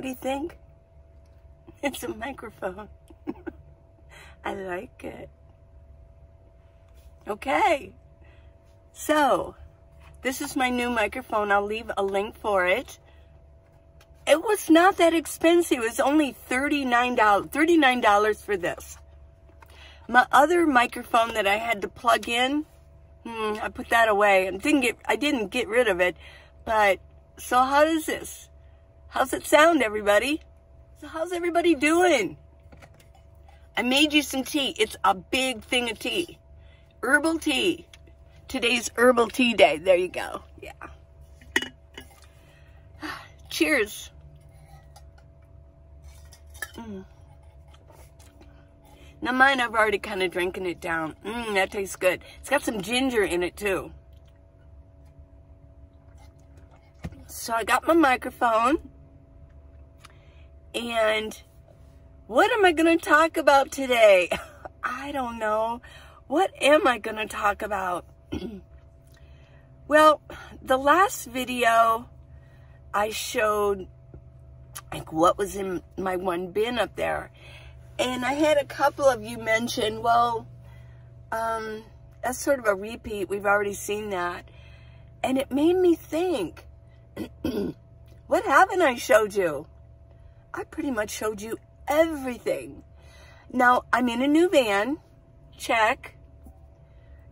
What do you think? It's a microphone. I like it. Okay. So, this is my new microphone. I'll leave a link for it. It was not that expensive. It was only $39, $39 for this. My other microphone that I had to plug in, hmm, I put that away. I didn't get I didn't get rid of it. But so how does this? How's it sound, everybody? So how's everybody doing? I made you some tea. It's a big thing of tea. Herbal tea. Today's herbal tea day. There you go. Yeah. Cheers. Mm. Now mine, I've already kind of drinking it down. Mmm, that tastes good. It's got some ginger in it too. So I got my microphone. And what am I going to talk about today? I don't know. What am I going to talk about? well, the last video I showed like what was in my one bin up there. And I had a couple of you mention, well, um, that's sort of a repeat. We've already seen that. And it made me think, what haven't I showed you? I pretty much showed you everything. Now, I'm in a new van. Check.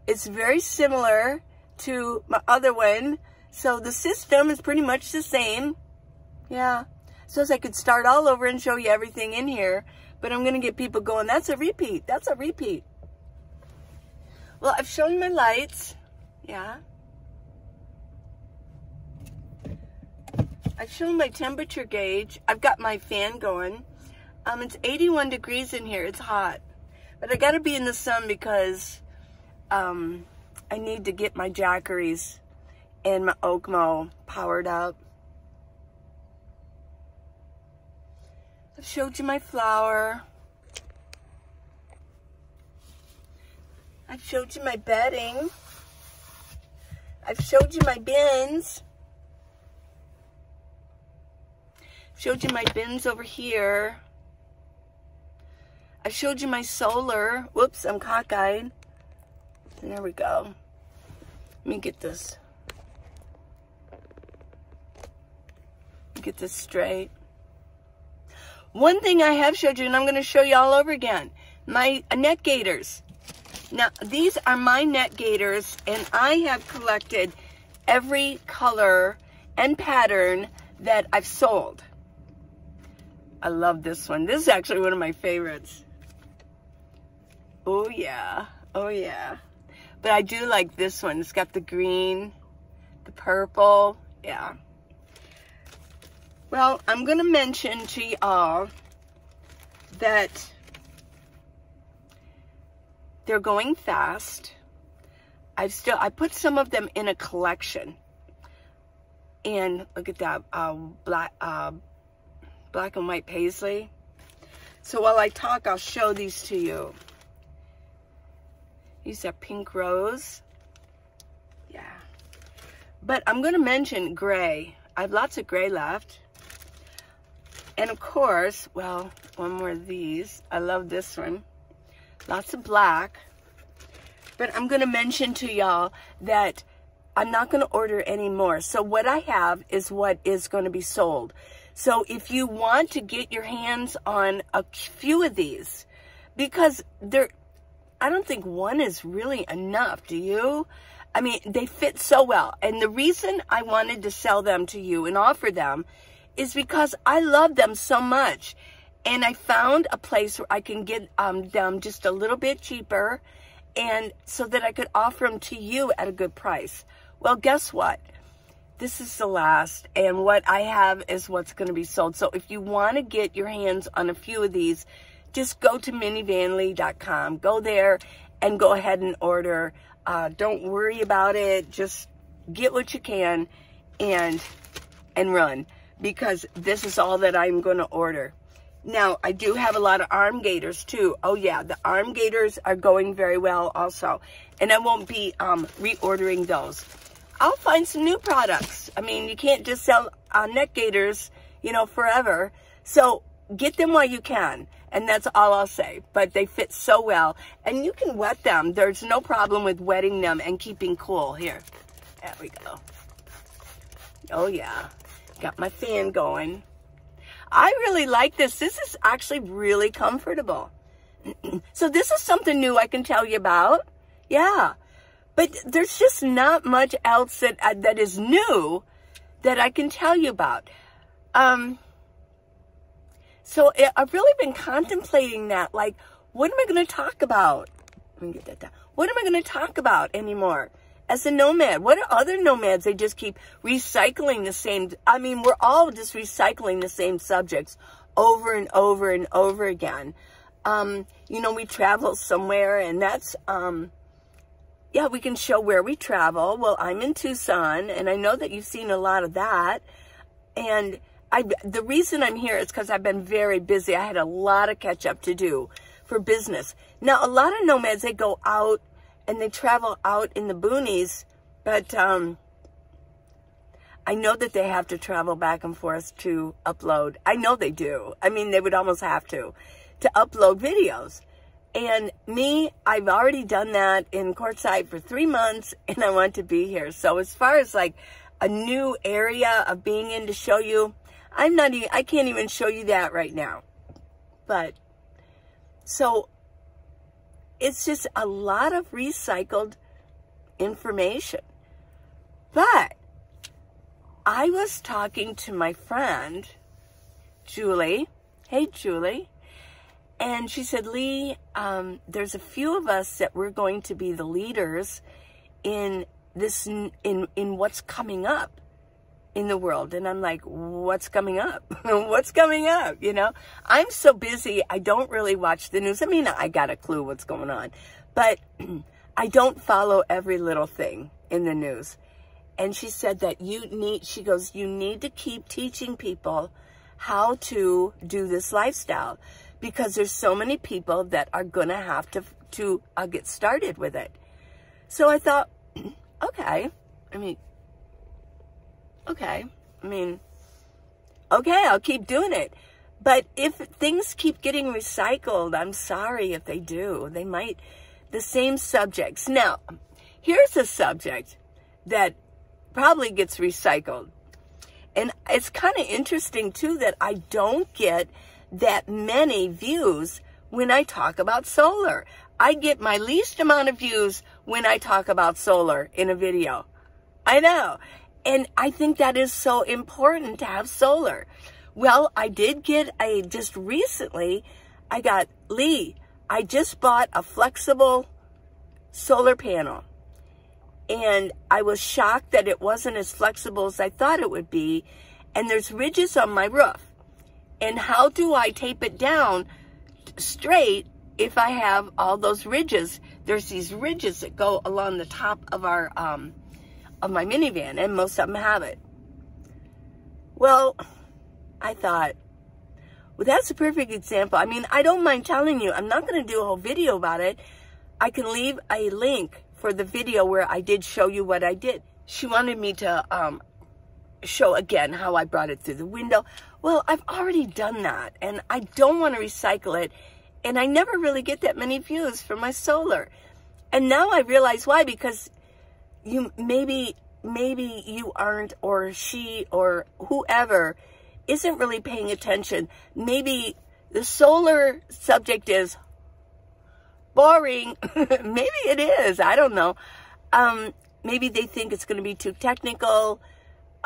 It's very similar to my other one. So the system is pretty much the same. Yeah. So as I could start all over and show you everything in here, but I'm going to get people going, that's a repeat. That's a repeat. Well, I've shown my lights. Yeah. I've shown my temperature gauge. I've got my fan going. Um, it's 81 degrees in here. It's hot. But I got to be in the sun because um, I need to get my Jackeries and my Okemo powered up. I've showed you my flower. I've showed you my bedding. I've showed you my bins. Showed you my bins over here. I showed you my solar. Whoops, I'm cockeyed. There we go. Let me get this. Get this straight. One thing I have showed you, and I'm going to show you all over again, my uh, neck gaiters. Now, these are my neck gaiters, and I have collected every color and pattern that I've sold. I love this one. This is actually one of my favorites. Oh, yeah. Oh, yeah. But I do like this one. It's got the green, the purple. Yeah. Well, I'm to mention to y'all that they're going fast. I've still, I put some of them in a collection. And look at that, uh, black, uh, black and white paisley. So while I talk, I'll show these to you. These are pink rose. Yeah. But I'm going to mention gray. I have lots of gray left. And of course, well, one more of these. I love this one. Lots of black. But I'm going to mention to y'all that I'm not going to order any more. So what I have is what is going to be sold. So if you want to get your hands on a few of these, because they're, I don't think one is really enough, do you? I mean, they fit so well. And the reason I wanted to sell them to you and offer them is because I love them so much. And I found a place where I can get um, them just a little bit cheaper and so that I could offer them to you at a good price. Well, guess what? This is the last, and what I have is what's going to be sold. So if you want to get your hands on a few of these, just go to minivanlee.com. Go there and go ahead and order. Uh, don't worry about it. Just get what you can and and run because this is all that I'm going to order. Now, I do have a lot of arm gaiters too. Oh yeah, the arm gaiters are going very well also. And I won't be um, reordering those. I'll find some new products. I mean, you can't just sell uh, neck gaiters you know, forever. So get them while you can. And that's all I'll say. But they fit so well. And you can wet them. There's no problem with wetting them and keeping cool. Here. There we go. Oh, yeah. Got my fan going. I really like this. This is actually really comfortable. so this is something new I can tell you about. Yeah. But there's just not much else that, uh, that is new that I can tell you about. Um, so it, I've really been contemplating that. Like, what am I going to talk about? Let me get that down. What am I going to talk about anymore? As a nomad, what are other nomads? They just keep recycling the same. I mean, we're all just recycling the same subjects over and over and over again. Um, you know, we travel somewhere and that's, um, yeah, we can show where we travel. Well, I'm in Tucson and I know that you've seen a lot of that. And I, the reason I'm here is because I've been very busy. I had a lot of catch up to do for business. Now, a lot of nomads, they go out and they travel out in the boonies, but um, I know that they have to travel back and forth to upload. I know they do. I mean, they would almost have to, to upload videos. And me, I've already done that in Quartzsite for three months and I want to be here. So as far as like a new area of being in to show you, I'm not even, I can't even show you that right now. But, so, it's just a lot of recycled information. But, I was talking to my friend, Julie. Hey, Julie. And she said, Lee, um, there's a few of us that we're going to be the leaders in this, in, in what's coming up in the world. And I'm like, what's coming up? what's coming up? You know, I'm so busy. I don't really watch the news. I mean, I got a clue what's going on, but I don't follow every little thing in the news. And she said that you need, she goes, you need to keep teaching people how to do this lifestyle because there's so many people that are going to have to, to uh, get started with it. So I thought, okay, I mean, okay, I mean, okay, I'll keep doing it. But if things keep getting recycled, I'm sorry if they do. They might, the same subjects. Now, here's a subject that probably gets recycled. And it's kind of interesting too that I don't get that many views when I talk about solar. I get my least amount of views when I talk about solar in a video. I know. And I think that is so important to have solar. Well, I did get a, just recently, I got, Lee, I just bought a flexible solar panel. And I was shocked that it wasn't as flexible as I thought it would be. And there's ridges on my roof. And how do I tape it down straight if I have all those ridges? There's these ridges that go along the top of our um, of my minivan, and most of them have it. Well, I thought, well, that's a perfect example. I mean, I don't mind telling you, I'm not going to do a whole video about it. I can leave a link for the video where I did show you what I did. She wanted me to um, show again how I brought it through the window. Well, I've already done that, and I don't want to recycle it, and I never really get that many views for my solar. And now I realize why, because you maybe maybe you aren't or she or whoever isn't really paying attention. Maybe the solar subject is boring. maybe it is. I don't know. Um, maybe they think it's going to be too technical.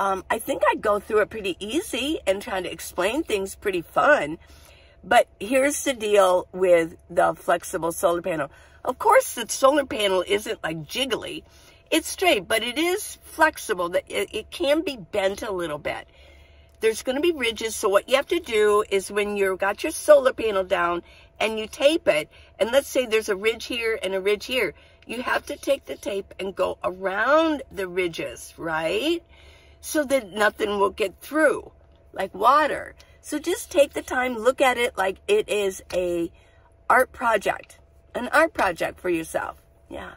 Um, I think I go through it pretty easy and trying to explain things pretty fun. But here's the deal with the flexible solar panel. Of course, the solar panel isn't like jiggly. It's straight, but it is flexible. That it, it can be bent a little bit. There's going to be ridges. So what you have to do is when you've got your solar panel down and you tape it, and let's say there's a ridge here and a ridge here, you have to take the tape and go around the ridges, right? So that nothing will get through, like water. So just take the time, look at it like it is a art project, an art project for yourself. Yeah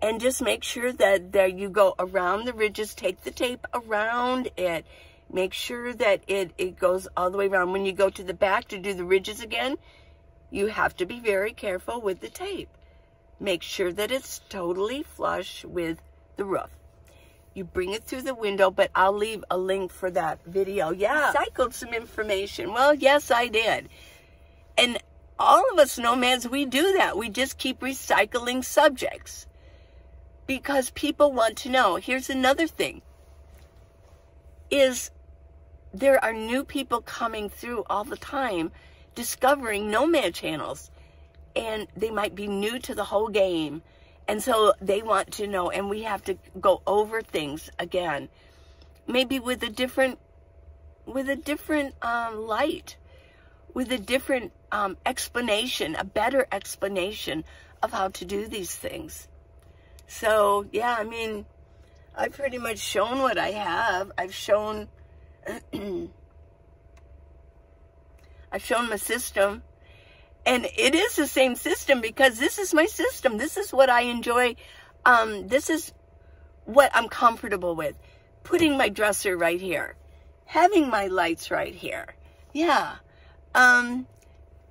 and just make sure that there you go around the ridges, take the tape around it, Make sure that it, it goes all the way around. When you go to the back to do the ridges again, you have to be very careful with the tape. Make sure that it's totally flush with the roof. You bring it through the window, but I'll leave a link for that video. Yeah, cycled some information. Well, yes, I did. And all of us nomads, we do that. We just keep recycling subjects because people want to know. Here's another thing is there are new people coming through all the time discovering nomad channels and they might be new to the whole game and so they want to know and we have to go over things again. Maybe with a different with a different um, light with a different um, explanation a better explanation of how to do these things. So yeah i mean i've pretty much shown what i have. I've shown I've shown my system. And it is the same system because this is my system. This is what I enjoy. Um, this is what I'm comfortable with. Putting my dresser right here. Having my lights right here. Yeah. Um,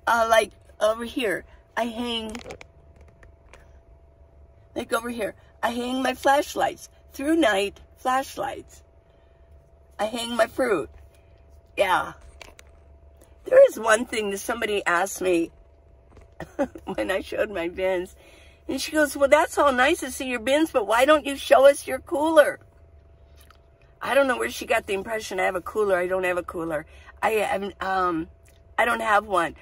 uh, like over here, I hang, like over here, I hang my flashlights. Through night, flashlights. I hang my fruit. Yeah. There is one thing that somebody asked me when I showed my bins. And she goes, well, that's all nice to see your bins, but why don't you show us your cooler? I don't know where she got the impression I have a cooler. I don't have a cooler. I have, um, I don't have one.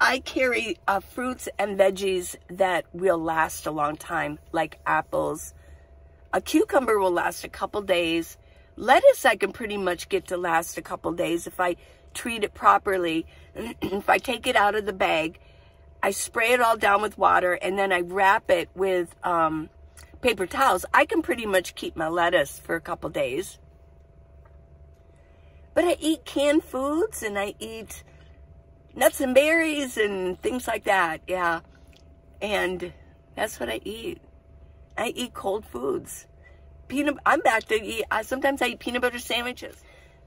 I carry uh, fruits and veggies that will last a long time, like apples. A cucumber will last a couple days. Lettuce I can pretty much get to last a couple days if I treat it properly. if I take it out of the bag, I spray it all down with water and then I wrap it with um, paper towels. I can pretty much keep my lettuce for a couple days. But I eat canned foods and I eat nuts and berries and things like that. Yeah. And that's what I eat. I eat cold foods peanut, I'm back to eat, I, sometimes I eat peanut butter sandwiches.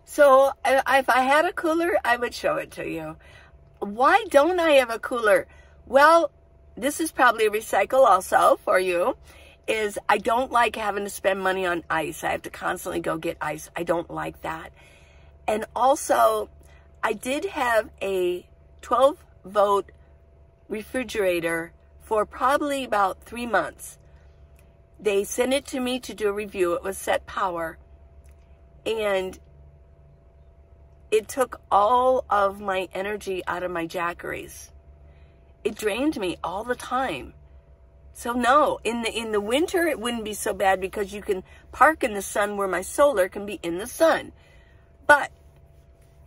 So if I had a cooler, I would show it to you. Why don't I have a cooler? Well, this is probably a recycle also for you, is I don't like having to spend money on ice. I have to constantly go get ice. I don't like that. And also, I did have a 12 volt refrigerator for probably about three months. They sent it to me to do a review. It was SetPower. And it took all of my energy out of my Jackeries. It drained me all the time. So no, in the in the winter it wouldn't be so bad because you can park in the sun where my solar can be in the sun. But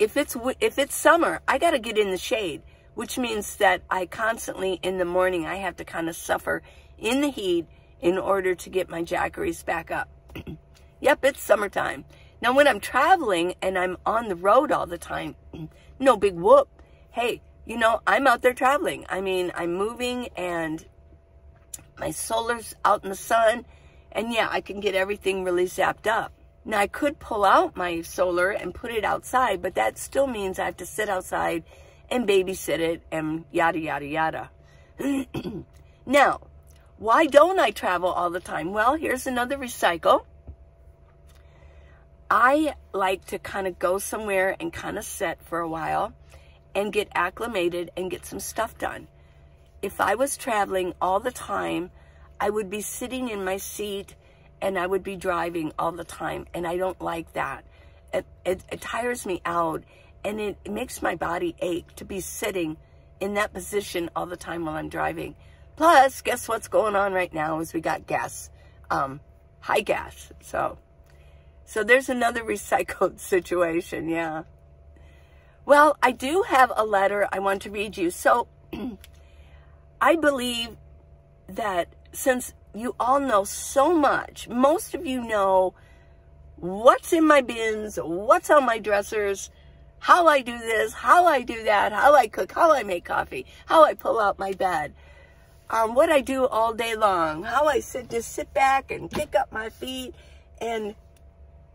if it's if it's summer, I got to get in the shade, which means that I constantly in the morning I have to kind of suffer in the heat in order to get my Jackeries back up. yep, it's summertime. Now, when I'm traveling and I'm on the road all the time, no big whoop. Hey, you know, I'm out there traveling. I mean, I'm moving and my solar's out in the sun. And yeah, I can get everything really zapped up. Now, I could pull out my solar and put it outside, but that still means I have to sit outside and babysit it and yada, yada, yada. now, why don't I travel all the time? Well, here's another recycle. I like to kind of go somewhere and kind of sit for a while and get acclimated and get some stuff done. If I was traveling all the time, I would be sitting in my seat and I would be driving all the time. And I don't like that. It, it, it tires me out and it, makes my body ache to be sitting in that position all the time while I'm driving. Plus, guess what's going on right now is we got gas, um, high gas. So, so there's another recycled situation. Yeah. Well, I do have a letter I want to read you. So I believe that since you all know so much, most of you know what's in my bins, what's on my dressers, how I do this, how I do that, how I cook, how I make coffee, how I pull out my bed um, what I do all day long. How I sit, just sit back and kick up my feet and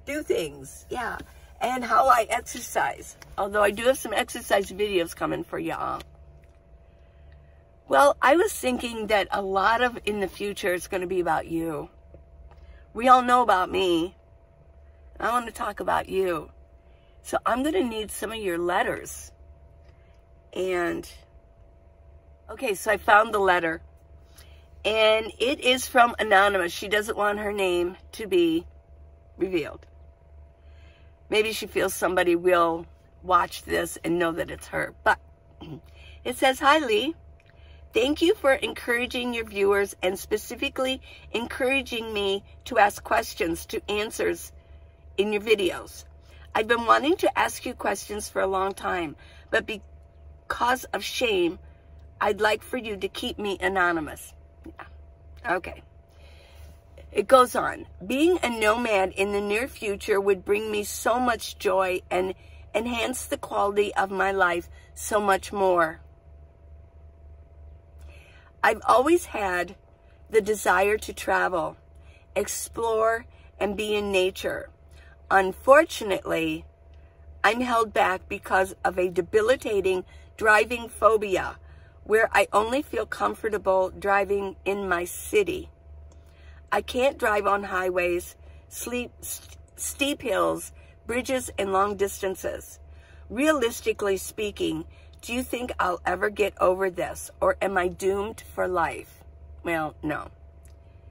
do things. Yeah. and how I exercise. Although I do have some exercise videos coming for y'all. Well, I was thinking that a lot of in the future is going to be about you. We all know about me. I want to talk about you. So I'm going to need some of your letters. And, okay, so I found the letter. And it is from Anonymous. She doesn't want her name to be revealed. Maybe she feels somebody will watch this and know that it's her. But it says, Hi, Lee. Thank you for encouraging your viewers and specifically encouraging me to ask questions to answers in your videos. I've been wanting to ask you questions for a long time, but because of shame, I'd like for you to keep me anonymous. Yeah. Okay. It goes on. Being a nomad in the near future would bring me so much joy and enhance the quality of my life so much more. I've always had the desire to travel, explore, and be in nature. Unfortunately, I'm held back because of a debilitating driving phobia where I only feel comfortable driving in my city. I can't drive on highways, sleep, steep hills, bridges, and long distances. Realistically speaking, do you think I'll ever get over this or am I doomed for life? Well, no.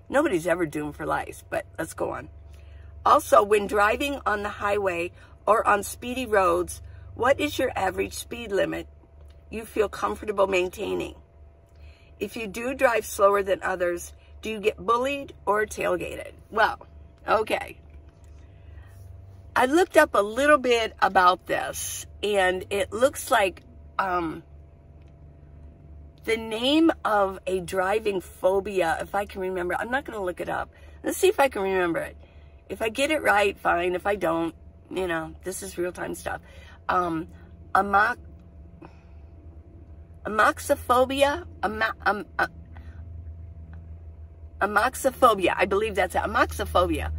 Nobody's ever doomed for life, but let's go on. Also, when driving on the highway or on speedy roads, what is your average speed limit you feel comfortable maintaining? If you do drive slower than others, do you get bullied or tailgated? Well, okay. I looked up a little bit about this, and it looks like um, the name of a driving phobia, if I can remember, I'm not going to look it up. Let's see if I can remember it. If I get it right, fine. If I don't, you know, this is real time stuff. Um, amox, amoxophobia, am, um, uh, amoxophobia. I believe that's it. Amoxophobia.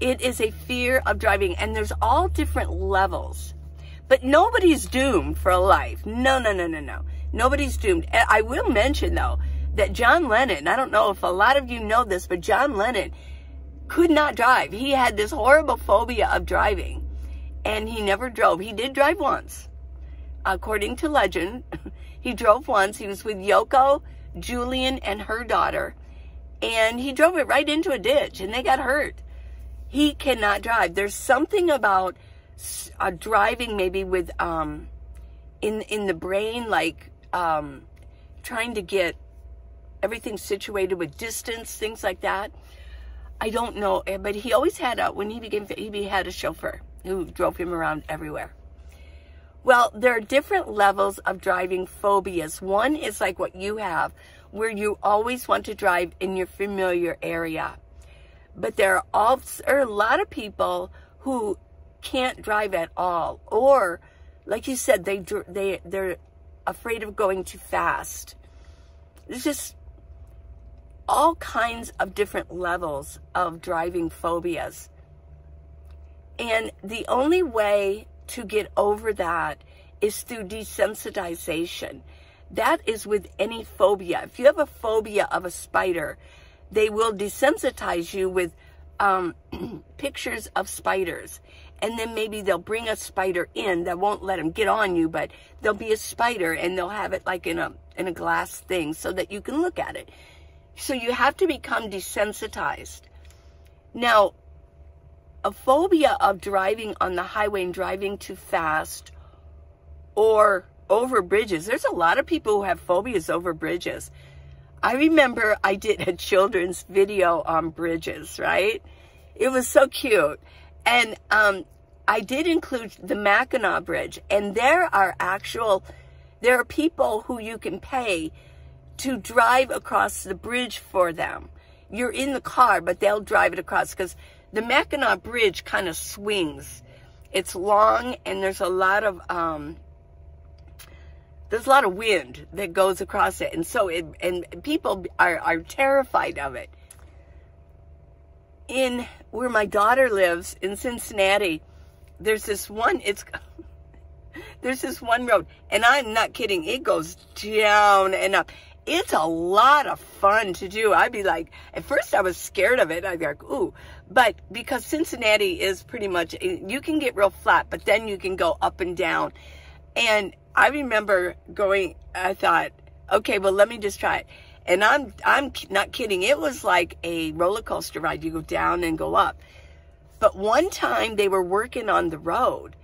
It is a fear of driving, and there's all different levels. But nobody's doomed for a life. No, no, no, no, no. Nobody's doomed. I will mention, though, that John Lennon, I don't know if a lot of you know this, but John Lennon, could not drive. He had this horrible phobia of driving and he never drove. He did drive once. According to legend, he drove once. He was with Yoko, Julian, and her daughter. And he drove it right into a ditch and they got hurt. He cannot drive. There's something about uh, driving maybe with, um, in, in the brain, like, um, trying to get everything situated with distance, things like that. I don't know, eh, but he always had a, when he became, he had a chauffeur who drove him around everywhere. Well, there are different levels of driving phobias. One is like what you have, where you always want to drive in your familiar area. But there are, there are a lot of people who can't drive at all, or like you said, they they they're afraid of going too fast. It's just all kinds of different levels of driving phobias. And the only way to get over that is through desensitization. That is with any phobia. If you have a phobia of a spider, they will desensitize you with um, pictures of spiders. And then maybe they'll bring a spider in that won't let them get on you, but there'll be a spider and they'll have it like in a, in a glass thing so that you can look at it. So you have to become desensitized. Now, a phobia of driving on the highway and driving too fast or over bridges. There's a lot of people who have phobias over bridges. I remember I did a children's video on bridges, right? It was so cute. And um, I did include the Mackinac Bridge. And there are actual, there are people who you can pay to drive across the bridge for them. You're in the car, but they'll drive it across because the Mackinac Bridge kind of swings. It's long and there's a lot of um, there's a lot of wind that goes across it, and so it and people are are terrified of it. In where my daughter lives in Cincinnati, there's this one, it's, there's this one road, and I'm not kidding, it goes down and up. It's a lot of fun to do. I'd be like, at first I was scared of it. I'd be like, ooh. But because Cincinnati is pretty much, you can get real flat, but then you can go up and down. And I remember going, I thought, okay, well, let me just try it. And I'm, I'm not kidding. It was like a roller coaster ride. You go down and go up. But one time they were working on the road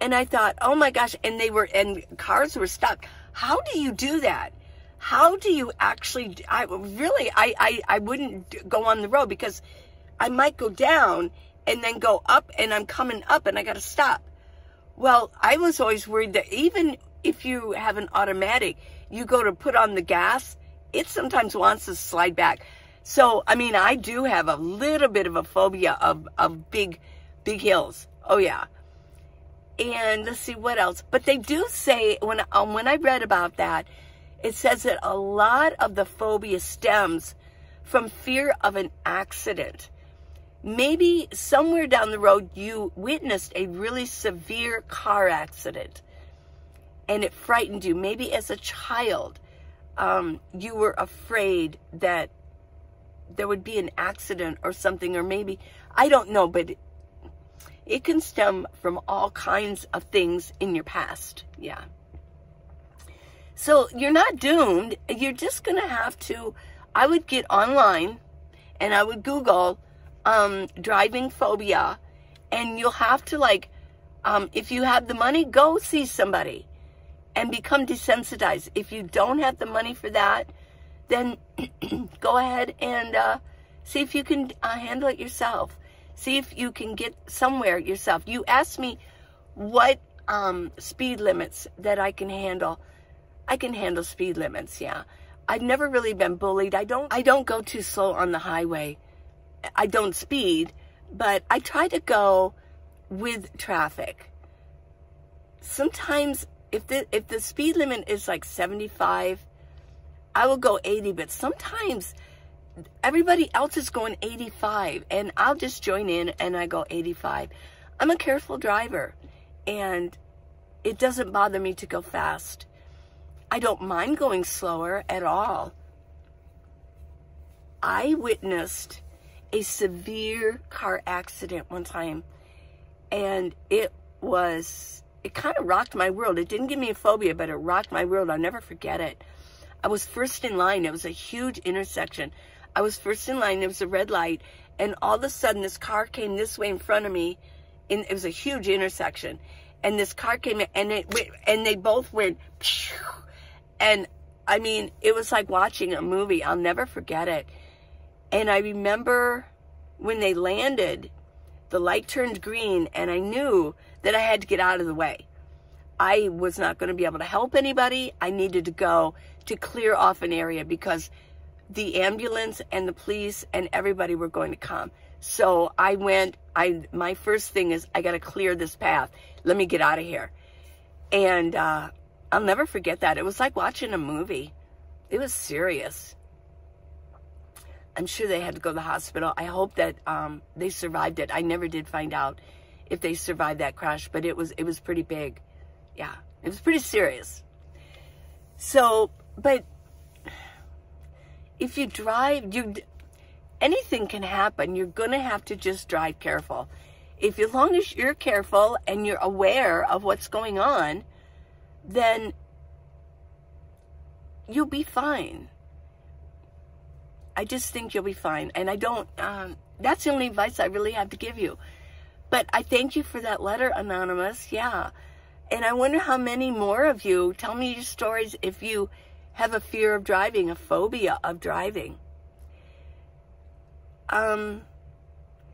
and I thought, oh my gosh, and they were, and cars were stuck. How do you do that? How do you actually, I really, I, I, I wouldn't go on the road because I might go down and then go up and I'm coming up and I got to stop. Well, I was always worried that even if you have an automatic, you go to put on the gas, it sometimes wants to slide back. So, I mean, I do have a little bit of a phobia of, of big, big hills. Oh yeah. And let's see what else. But they do say, when, um, when I read about that, it says that a lot of the phobia stems from fear of an accident. Maybe somewhere down the road you witnessed a really severe car accident and it frightened you. Maybe as a child, um, you were afraid that there would be an accident or something, or maybe, I don't know, but it, it can stem from all kinds of things in your past. Yeah. So you're not doomed. You're just going to have to, I would get online and I would Google um, driving phobia and you'll have to like, um, if you have the money, go see somebody and become desensitized. If you don't have the money for that, then go ahead and uh, see if you can uh, handle it yourself. See if you can get somewhere yourself. You asked me what um, speed limits that I can handle. I can handle speed limits, yeah. I've never really been bullied. I don't I don't go too slow on the highway. I don't speed, but I try to go with traffic. Sometimes if the if the speed limit is like 75 I will go 80, but sometimes everybody else is going 85 and I'll just join in and I go 85. I'm a careful driver and it doesn't bother me to go fast. I don't mind going slower at all. I witnessed a severe car accident one time and it was, it kind of rocked my world. It didn't give me a phobia, but it rocked my world. I'll never forget it. I was first in line. It was a huge intersection. I was first in line. There was a red light. And all of a sudden, this car came this way in front of me. And it was a huge intersection. And this car came and it and they both went, and I mean, it was like watching a movie. I'll never forget it. And I remember when they landed, the light turned green, and I knew that I had to get out of the way. I was not going to be able to help anybody. I needed to go to clear off an area because the ambulance and the police and everybody were going to come. So I went, I, my first thing is I got to clear this path. Let me get out of here. And, uh, I'll never forget that. It was like watching a movie. It was serious. I'm sure they had to go to the hospital. I hope that, um, they survived it. I never did find out if they survived that crash, but it was, it was pretty big. Yeah, it was pretty serious. So, but if you drive, you anything can happen. You're going to have to just drive careful. If as long as you're careful and you're aware of what's going on, then you'll be fine. I just think you'll be fine. And I don't, um, that's the only advice I really have to give you. But I thank you for that letter, Anonymous. Yeah. And I wonder how many more of you tell me your stories if you have a fear of driving, a phobia of driving. Um,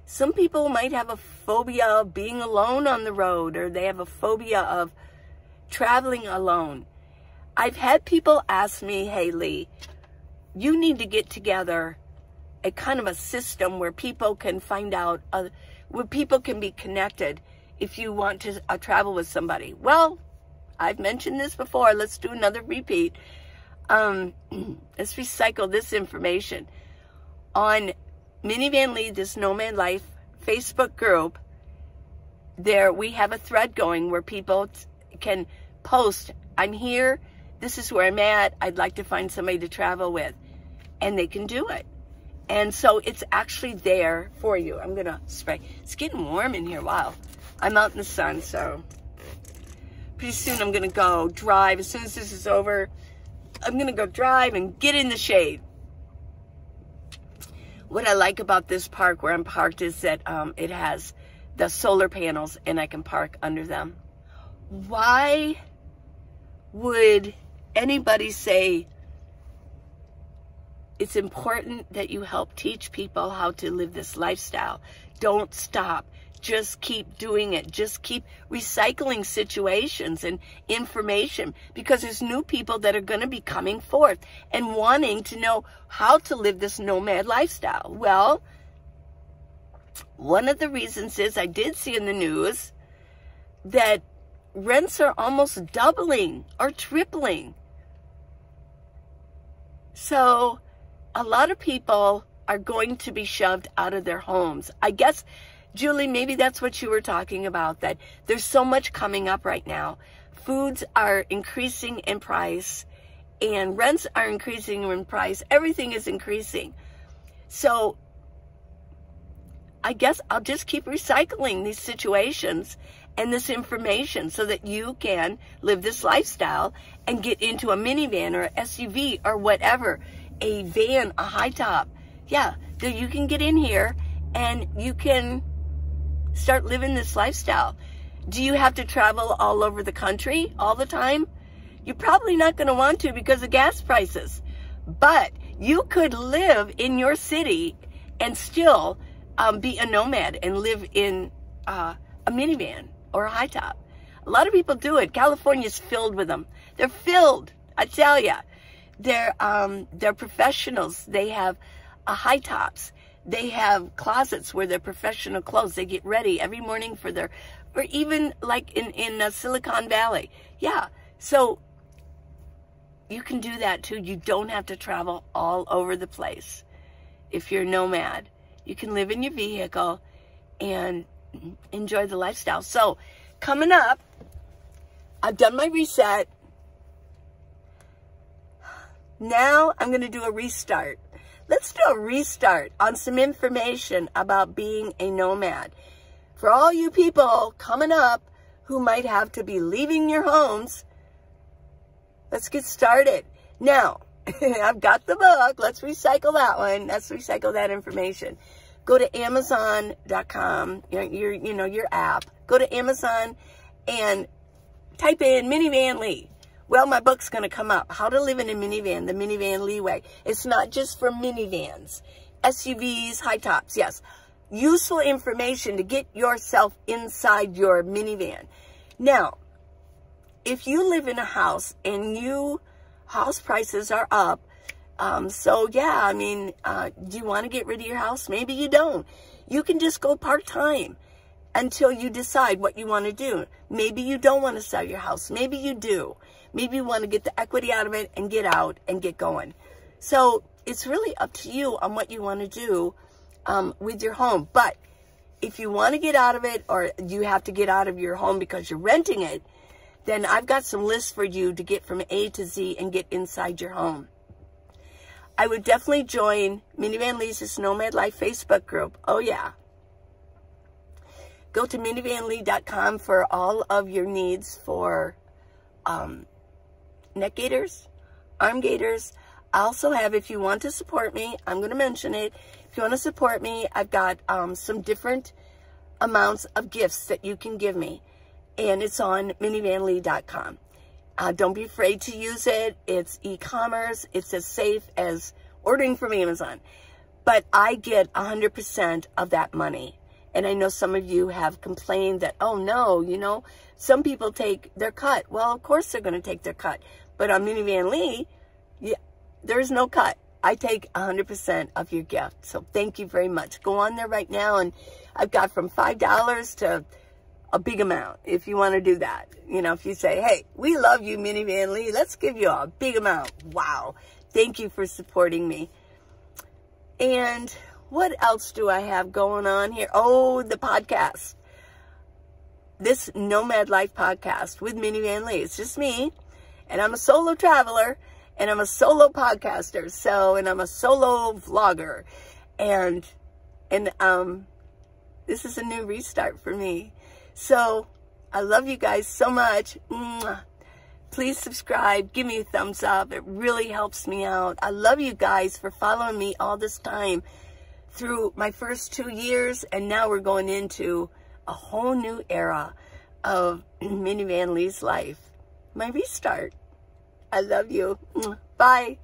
some people might have a phobia of being alone on the road or they have a phobia of traveling alone. I've had people ask me, hey, Lee, you need to get together a kind of a system where people can find out, uh, where people can be connected if you want to uh, travel with somebody. Well, I've mentioned this before. Let's do another repeat. Um, let's recycle this information. On Minivan Lee this Nomad Life Facebook group, there we have a thread going where people can post, I'm here, this is where I'm at, I'd like to find somebody to travel with. And they can do it. And so it's actually there for you. I'm going to spray. It's getting warm in here. Wow. I'm out in the sun, so pretty soon I'm going to go drive. As soon as this is over, I'm going to go drive and get in the shade. What I like about this park where I'm parked is that um, it has the solar panels and I can park under them. Why would anybody say it's important that you help teach people how to live this lifestyle? Don't stop. Just keep doing it. Just keep recycling situations and information because there's new people that are going to be coming forth and wanting to know how to live this nomad lifestyle. Well, one of the reasons is I did see in the news that rents are almost doubling or tripling. So a lot of people are going to be shoved out of their homes. I guess, Julie, maybe that's what you were talking about, that there's so much coming up right now. Foods are increasing in price and rents are increasing in price. Everything is increasing. So I guess I'll just keep recycling these situations and this information so that you can live this lifestyle and get into a minivan or SUV or whatever, a van, a high top. Yeah, that you can get in here and you can start living this lifestyle. Do you have to travel all over the country all the time? You're probably not going to want to because of gas prices. But you could live in your city and still um, be a nomad and live in uh, a minivan or a high top. A lot of people do it. California's filled with them. They're filled. I tell you, they're um, they're professionals. They have uh, high tops. They have closets where they're professional clothes. They get ready every morning for their, or even like in in uh, Silicon Valley. Yeah. So you can do that too. You don't have to travel all over the place if you're nomad. You can live in your vehicle and enjoy the lifestyle. So, coming up, I've done my reset. Now I'm going to do a restart. Let's do a restart on some information about being a nomad. For all you people coming up who might have to be leaving your homes, let's get started. Now, I've got the book. Let's recycle that one. Let's recycle that information. Go to Amazon.com, your, your, you know, your app. Go to Amazon and type in Minivan Lee. Well, my book's going to come up. How to live in a minivan, the Minivan Lee Way. It's not just for minivans, SUVs, high tops. Yes, useful information to get yourself inside your minivan. Now, if you live in a house and you house prices are up. Um, so yeah, I mean, uh, do you want to get rid of your house? Maybe you don't. You can just go part-time until you decide what you want to do. Maybe you don't want to sell your house. Maybe you do. Maybe you want to get the equity out of it and get out and get going. So it's really up to you on what you want to do um, with your home. But if you want to get out of it or you have to get out of your home because you're renting it, then I've got some lists for you to get from A to Z and get inside your home. I would definitely join Minivan Lee's Nomad Life Facebook group. Oh, yeah. Go to minivanlee.com for all of your needs for um, neck gaiters, arm gaiters. I also have, if you want to support me, I'm going to mention it. If you want to support me, I've got um, some different amounts of gifts that you can give me and it's on minivanlee.com. Uh, don't be afraid to use it. It's e-commerce. It's as safe as ordering from Amazon. But I get 100% of that money. And I know some of you have complained that, oh no, you know, some people take their cut. Well, of course they're going to take their cut. But on Minivan Lee, yeah, there's no cut. I take 100% of your gift. So thank you very much. Go on there right now. And I've got from $5 to a big amount if you want to do that. You know, if you say, hey, we love you, Minivan Lee, let's give you a big amount. Wow. Thank you for supporting me. And what else do I have going on here? Oh, the podcast. this Nomad Life podcast with Minivan Lee. It's just me, and I'm a solo traveler, and I'm a solo podcaster. So, and I'm a solo vlogger, and and um, this is a new restart for me. So, I love you guys so much. Mwah. Please subscribe. Give me a thumbs up. It really helps me out. I love you guys for following me all this time through my first two years, and now we're going into a whole new era of Minivan Lee's life. My restart. I love you. Bye.